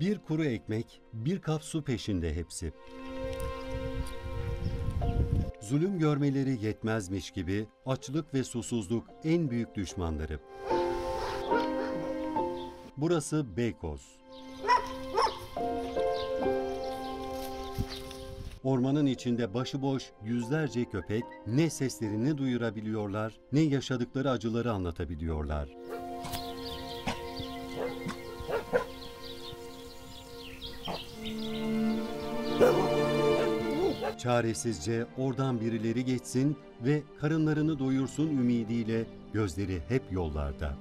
Bir kuru ekmek, bir kap su peşinde hepsi. Zulüm görmeleri yetmezmiş gibi açlık ve susuzluk en büyük düşmanları. Burası Beykoz. Ormanın içinde başıboş yüzlerce köpek ne seslerini duyurabiliyorlar ne yaşadıkları acıları anlatabiliyorlar. Çaresizce oradan birileri geçsin ve karınlarını doyursun ümidiyle gözleri hep yollarda.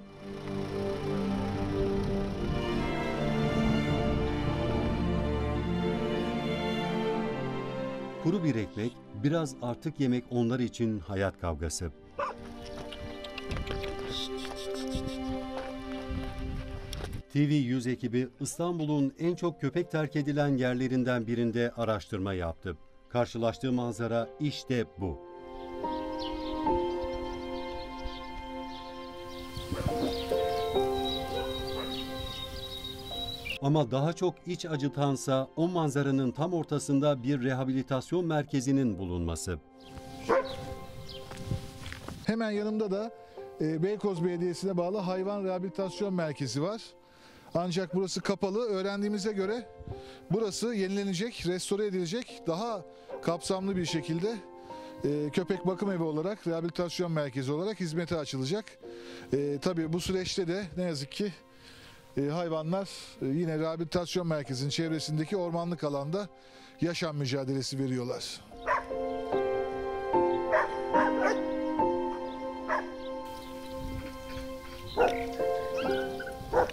Kuru bir ekmek, biraz artık yemek onlar için hayat kavgası. TV100 ekibi İstanbul'un en çok köpek terk edilen yerlerinden birinde araştırma yaptı. Karşılaştığı manzara işte bu. Ama daha çok iç acıtansa o manzaranın tam ortasında bir rehabilitasyon merkezinin bulunması. Hemen yanımda da e, Beykoz Belediyesi'ne bağlı hayvan rehabilitasyon merkezi var. Ancak burası kapalı. Öğrendiğimize göre burası yenilenecek, restore edilecek, daha kapsamlı bir şekilde e, köpek bakım evi olarak, rehabilitasyon merkezi olarak hizmete açılacak. E, tabii bu süreçte de ne yazık ki e, hayvanlar yine rehabilitasyon merkezinin çevresindeki ormanlık alanda yaşam mücadelesi veriyorlar.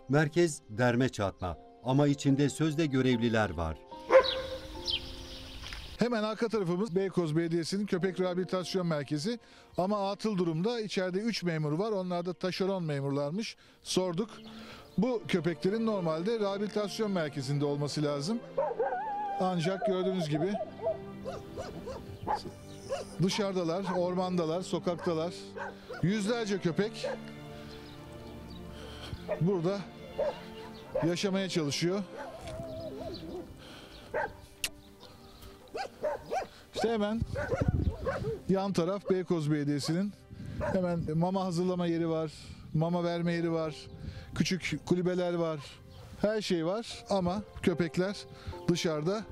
Merkez derme çatma ama içinde sözde görevliler var. Hemen arka tarafımız Beykoz Belediyesi'nin köpek rehabilitasyon merkezi. Ama atıl durumda içeride 3 memur var. Onlar da taşeron memurlarmış. Sorduk. Bu köpeklerin normalde rehabilitasyon merkezinde olması lazım. Ancak gördüğünüz gibi dışarıdalar, ormandalar, sokaktalar. Yüzlerce köpek burada yaşamaya çalışıyor. İşte hemen yan taraf Beykoz Belediyesi'nin hemen mama hazırlama yeri var, mama verme yeri var, küçük kulübeler var, her şey var ama köpekler dışarıda.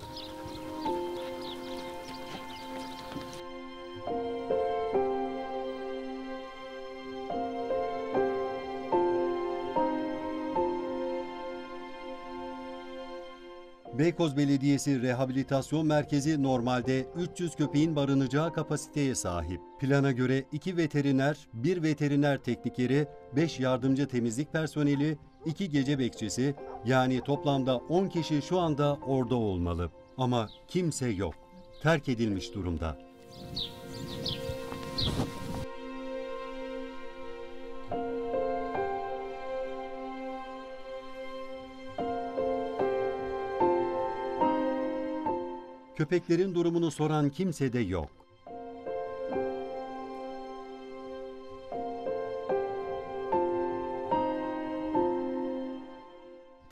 Beykoz Belediyesi Rehabilitasyon Merkezi normalde 300 köpeğin barınacağı kapasiteye sahip. Plana göre 2 veteriner, 1 veteriner teknikeri, 5 yardımcı temizlik personeli, 2 gece bekçisi yani toplamda 10 kişi şu anda orada olmalı. Ama kimse yok. Terk edilmiş durumda. Köpeklerin durumunu soran kimse de yok.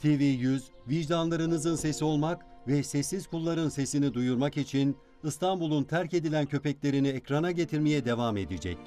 TV100, vicdanlarınızın sesi olmak ve sessiz kulların sesini duyurmak için İstanbul'un terk edilen köpeklerini ekrana getirmeye devam edecek.